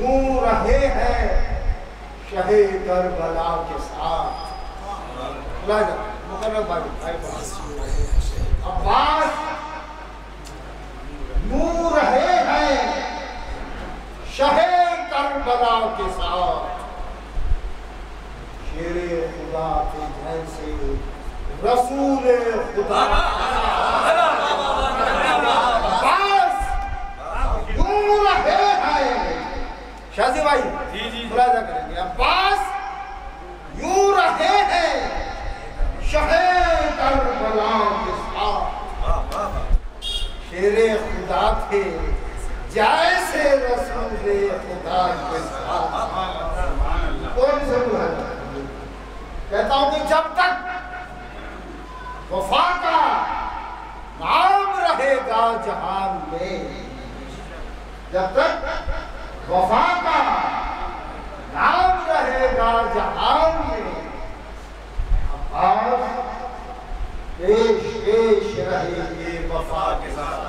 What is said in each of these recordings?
यूँ रहे हैं शहे करबला के साथ। अब्बास यूँ रहे हैं शहे करबला के साथ। शेरे खुदा के जैसे रसूल खुदा अब्बास यूँ रहे हैं शाजी भाई जी, जी। मुलाजा करेंगे। अब्बास यूँ रहे हैं। शहे करबला के साथ। शेरे खुदा थे जैसे रसूल खुदा के साथ। कौन से कहता हूँ कि जब तक वफा का नाम रहेगा जहान में जब तक वफा का जहान में अब्बास पेश पेश रहेंगे वफा के साथ।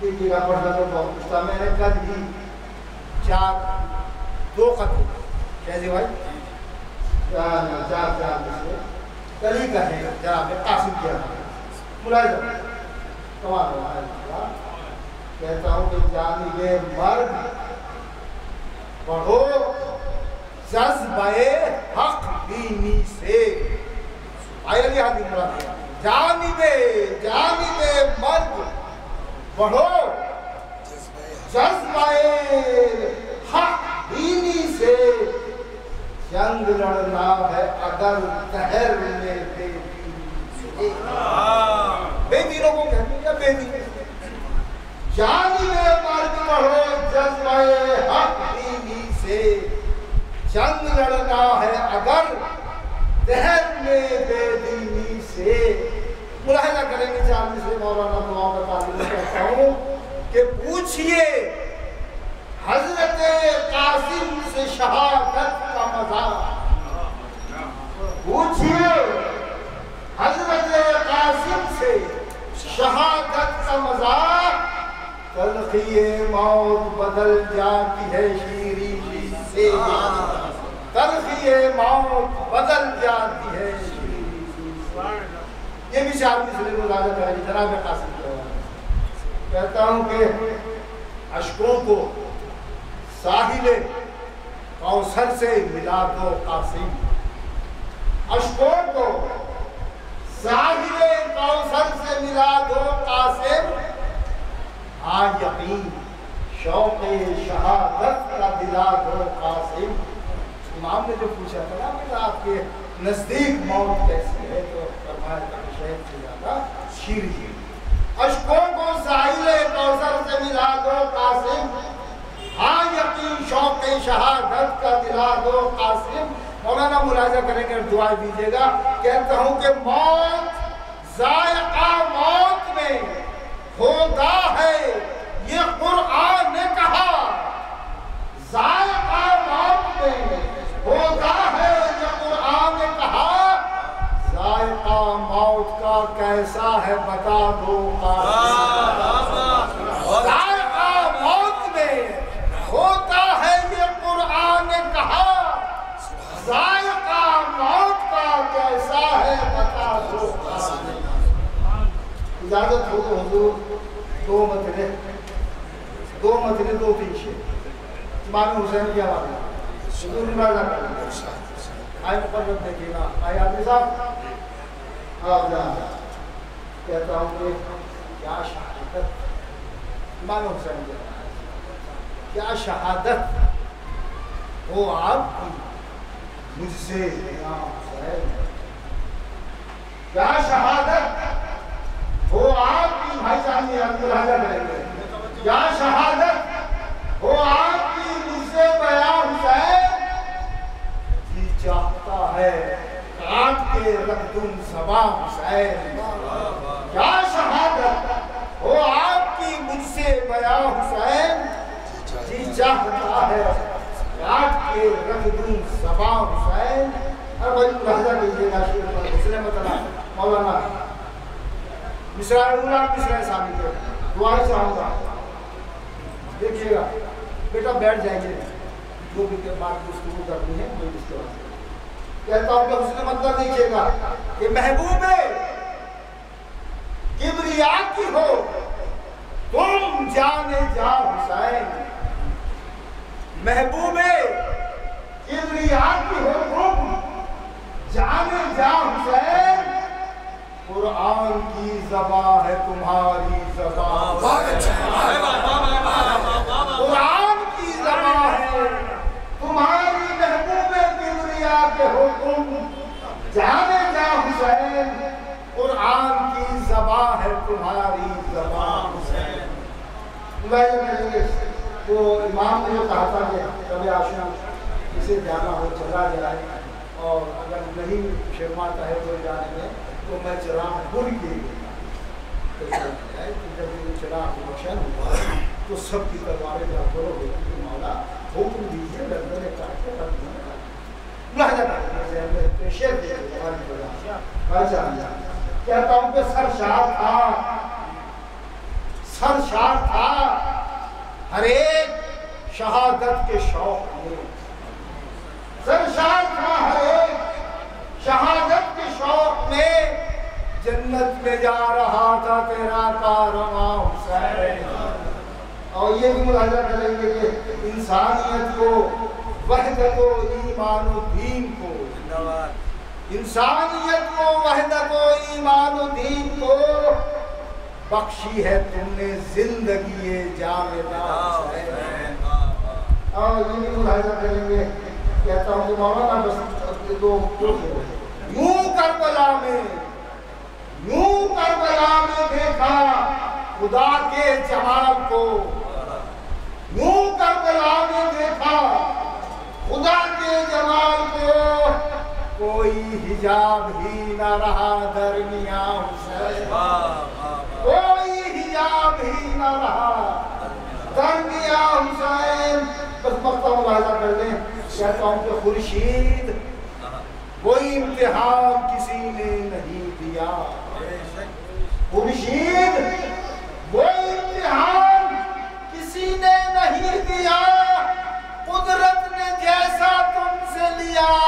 देखिएगा पढ़ना तो बहुत कुछ था। मैंने कल ही चार, दो कदम कैसे भाई? चार चार चार कल ही कहे जनाब कासिम के मुलाजा कमाल कहता हूँ कि जानी जानिबे मर्द। पढ़ो जज्बे हक दीनी से मुराद जानिबे जानिबे मर्द पढ़ो जज्बे हक दीनी से जंग लड़ना है अगर तहर में बेदीनी से बेदीनों को कहते हैं या बेदीन जानी में मर्द पढ़ो जज्बाए हक दीनी से जंग लड़ना है अगर दहर में बेदीनी से मुलाहिजा करेंगे चांदी से मौलाना दुआ का तालीम कहता हूँ कि पूछिए, हज़रत कासिम से शहादत का मज़ा। पूछिए, हज़रत कासिम से शहादत का मज़ाक तलखी मौत बदल जाती है शीरी से। तलखी मौत बदल जाती है ये भी शादी से जनाब कासिम कहता हूँ कि अशकों को साहिल कौसर से मिला दो कासिम। अशकों को साहिल कौसर से मिला दो कासिम। हाँ यकीन, शौक शहादत का दिला दो कासिम। इमाम ने जो पूछा था ना कि आपके नज़दीक मौत कैसी है? तो फरमाया था कि शहद से ज़्यादा शीरी अशकों साहिल कौशल से मिला दो कासिम। हाँ यकीन शौक शहादत का दिला दो कासिम। मौलाना मुलाजा करेंगे, दुआ दीजिएगा। कहता हूँ कि मौत, जायका मौत में होता है। ये कुरान ने कहा जायका मौत में होता है ये कुरान ने कहा जायका मौत का कैसा है बता दो जायका मौत में होता है ये कुरान ने कहा जायका मौत का कैसा है बता दो इजाज़त हो तो हुजूर दो मतले दो मतले दो पीछे इमाम हुसैन की आवाज़ है? इबादा करेंगे आए मुकर्रम देखिएगा। आए आदमी साहब। आप जान कहता हूँ कि क्या शहादत। इमाम हुसैन की क्या शहादत। हो आपकी मुझसे इमाम हुसैन क्या शहादत। हो आपकी भाई साहब ने मुलाजा क्या शहादत। हो आपकी मुझसे बया हुसैन जी चाहता है काट के रख सबा हुसैन क्या शहादत? हो आपकी मुझसे बया हुसैन, जी चाहता है काट के रख दूँ सबा हुसैन। और भाई शेर पर इसलिए मतलब मौलाना मिसरा उला मिसरा सामने दुआ चाहूँगा। देखिएगा, बेटा बैठ जाइए। जो भी बात गुफ्तगू करनी है, कोई इसके बाद कहता हूँ कि उसने मतलब देखिएगा कि महबूब किबरिया की हो। तुम जाने जा हुसैन। महबूबे किबरिया की हो तुम जाने जा हुसैन। कुरान की जबा है, तुम्हारी जबा की जबा है तुम्हारी महबूबे किबरिया के हो तुम जाने जा हुसैन, कुरान की जबा है तुम्हारी जबा वो इमाम ने जो कहा था कि कभी आश्रम इसे जाना हो, चला जाए, और अगर नहीं शर्माता है कोई जाने में तो मैं चराग भूल के तो जब ये चराग रोशन हुआ तो सबकी तलवारें जब करोगे। कि मौला, हुक्म दीजिए लंदन काट के रख कहता हूँ कि था सरशार था हर एक शहादत के शौक में सरशार था हर एक शहादत के शौक में जन्नत में जा रहा था तेरा कारवा हुसैन और ये भी मुलाजा करेंगे कि इंसानियत को वहदत ईमान दीन को इंसानियत को ईमान दीन को बख्शी है तुमने ज़िंदगी कहता हूँ मौलाना यूँ करबला में यूँ करबला में देखा खुदा के जमाल को यूँ करबला में देखा खुदा के जमाल को कोई हिजाब ही न रहा दरमिया कोई हिजाब ही न रहा दरमिया हुसैन बस मक्ता मुलाजा कर लें हूँ कि खुर्शीद। कोई इम्तिहान किसी ने नहीं दिया। खुर्शीद वो इम्तिहान किसी ने नहीं दिया। कुदरत ने जैसा तुमसे लिया।